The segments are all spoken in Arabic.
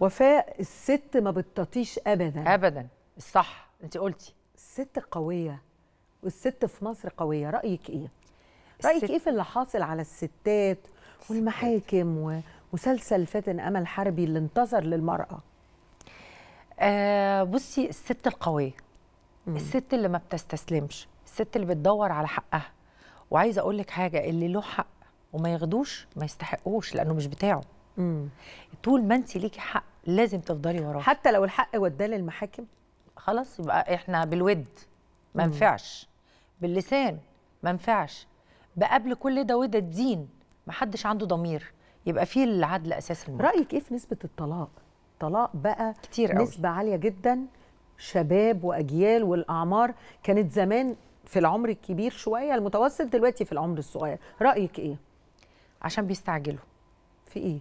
وفاء الست ما بتطيش ابدا. ابدا. الصح. أنت قلتي. الست قوية. والست في مصر قوية. رأيك إيه؟ رأيك الست- إيه في اللي حاصل على الستات والمحاكم ومسلسل فاتن أمل حربي اللي انتصر للمرأة؟ آه بصي الست القوية. الست اللي ما بتستسلمش. الست اللي بتدور على حقها. وعايزة أقول لك حاجة اللي له حق وما ياخدوش ما يستحقوش لأنه مش بتاعه. مم. طول ما انت ليكي حق لازم تفضلي وراه. حتى لو الحق وداه للمحاكم خلاص يبقى إحنا بالود. ما ينفعش. باللسان. ما ينفعش. بقبل كل ده وده الدين. ما حدش عنده ضمير. يبقى فيه العدل أساس الملك رأيك إيه في نسبة الطلاق؟ طلاق بقى كتير قوي. نسبة عالية جدا. شباب وأجيال والأعمار. كانت زمان في العمر الكبير شوية المتوسط دلوقتي في العمر الصغير. رأيك إيه؟ عشان بيستعجلوا. في إيه؟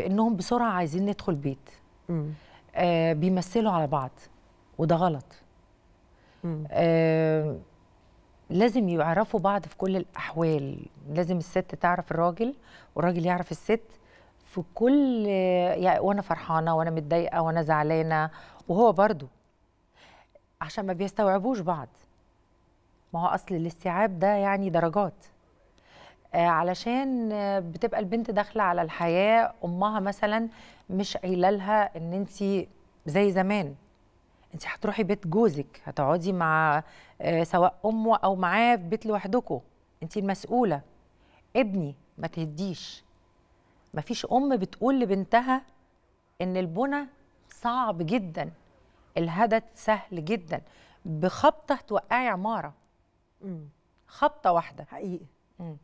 في إنهم بسرعة عايزين ندخل بيت. آه بيمثلوا على بعض وده غلط. آه لازم يعرفوا بعض في كل الأحوال. لازم الست تعرف الراجل والراجل يعرف الست في كل يعني وأنا فرحانة وأنا متضايقة وأنا زعلانة وهو برضو عشان ما بيستوعبوش بعض. ما هو أصل الاستيعاب ده يعني درجات. علشان آه، بتبقى البنت داخلة على الحياة أمها مثلا مش قايلة لها إن أنت زي زمان. انت هتروحي بيت جوزك هتقعدي مع آه، سواء أمه أو معاه في بيت لوحدكم. انت المسؤولة. ابني ما تهديش. مفيش أم بتقول لبنتها إن البنى صعب جدا. الهدد سهل جدا. بخبطة توقعي عمارة. خبطة واحدة. حقيقي. مم.